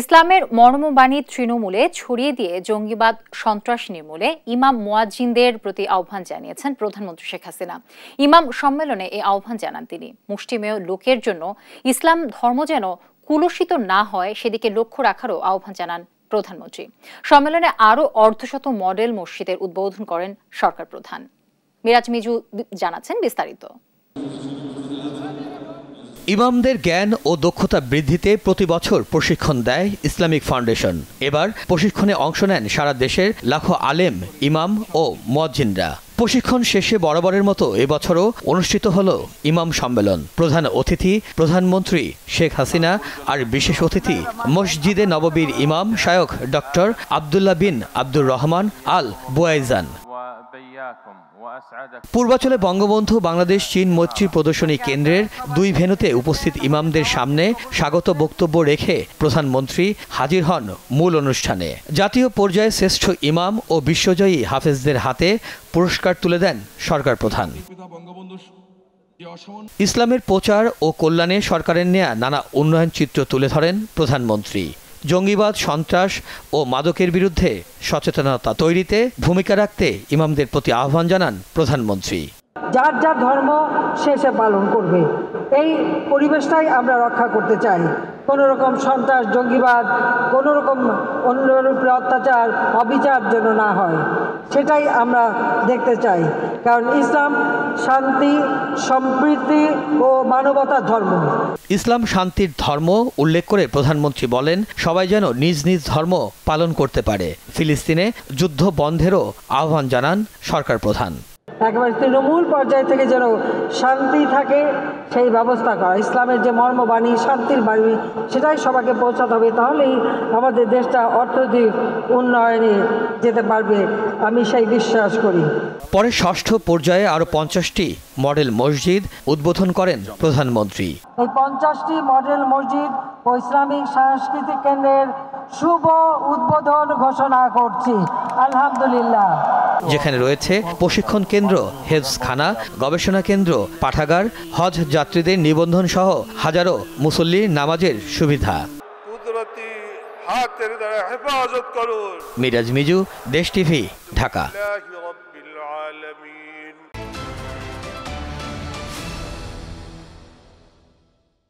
ইসলামের মর্মবাণী তৃণমূলে ছড়িয়ে দিয়ে জঙ্গিবাদ সন্ত্রাস নির্মূলে ইমাম মুয়াজ্জিনদের প্রতি আহ্বান জানিয়েছেন প্রধানমন্ত্রী শেখ হাসিনা। ইমাম সম্মেলনে এই আহ্বান জানান তিনি। মুষ্টিমেয় লোকের জন্য ইসলাম ধর্ম যেন কুলসিত না হয়, সেদিকে লক্ষ্য রাখারও আহ্বান জানান প্রধানমন্ত্রী। সম্মেলনে আরও অর্ধশত মডেল মসজিদের উদ্বোধন করেন সরকার প্রধান। মিরাজ মিজু জানাচ্ছেন বিস্তারিত। ইমামদের জ্ঞান ও দক্ষতা বৃদ্ধিতে প্রতি বছর প্রশিক্ষণ দেয় ইসলামিক ফাউন্ডেশন। এবার প্রশিক্ষণে অংশ নেন সারা দেশের লাখো আলেম, ইমাম ও মজ্জিনরা প্রশিক্ষণ শেষে বরাবরের মতো এবছরও অনুষ্ঠিত হল ইমাম সম্মেলন। প্রধান অতিথি প্রধানমন্ত্রী শেখ হাসিনা আর বিশেষ অতিথি মসজিদে নববীর ইমাম শায়ক doctor Abdullah bin Abdur Rahman al Buaijan. পূর্বাচলে Bangabandhu, Bangladesh, চীন মৈত্রী প্রদর্শনী কেন্দ্রের দুই ভেনুতে উপস্থিত ইমামদের সামনে স্বাগত বক্তব্য রেখে প্রধানমন্ত্রী হাজির হন মূল অনুষ্ঠানে। জাতীয় পর্যায়ে শ্রেষ্ঠ ইমাম ও বিশ্বজয়ী হাফেজদের হাতে পুরস্কার তুলে দেন সরকার প্রধান। ইসলামের প্রচার ও কল্যাণে সরকারের নেয়া নানা উন্নয়ন চিত্র তুলে ধরেন প্রধানমন্ত্রী। জঙ্গিবাদ, সন্ত্রাস ও মাদকের বিরুদ্ধে সচেতনতা তৈরিতে ভূমিকা রাখতে ইমামদের প্রতি আহ্বান জানান প্রধানমন্ত্রী। যার যার ধর্ম, সে সে পালন করবে। এই পরিবেশটাই আমরা রক্ষা করতে চাই। কোনো রকম সন্ত্রাস জঙ্গিবাদ কোনো রকম অন্যের উপরে অত্যাচার অবিচার যেন না হয় সেটাই আমরা দেখতে চাই। কারণ ইসলাম শান্তি সম্প্রীতি ও মানবতার ধর্ম। ইসলাম শান্তির ধর্ম উল্লেখ করে প্রধানমন্ত্রী বলেন সবাই যেন নিজ নিজ ধর্ম পালন করতে পারে। ফিলিস্তিনে যুদ্ধ বন্ধেরও আহ্বান জানান সরকার প্রধান। একেবারে তৃণমূল পর্যায় থেকে যেন শান্তি থাকে সেই ব্যবস্থা করা। ইসলামের যে মর্মবাণী শান্তির বাণী সেটাই সবাইকে পৌঁছাতে হবে। তাহলেই আমাদের দেশটা অর্থনৈতিক উন্নয়নে যেতে পারবে আমি সেই বিশ্বাস করি। পরে ষষ্ঠ পর্যায়ে আরও পঞ্চাশটি মডেল মসজিদ উদ্বোধন করেন প্রধানমন্ত্রী। এই পঞ্চাশটি মডেল মসজিদ ও ইসলামিক সাংস্কৃতিক কেন্দ্রের শুভ উদ্বোধন ঘোষণা করছি। আলহামদুলিল্লাহ। যেখানে রয়েছে প্রশিক্ষণ কেন্দ্র হেজখানা গবেষণা কেন্দ্র পাঠাগার হজ যাত্রীদের নিবন্ধন সহ হাজারো মুসল্লি নামাজের সুবিধা। মিরাজ মিজু দেশ টিভি ঢাকা।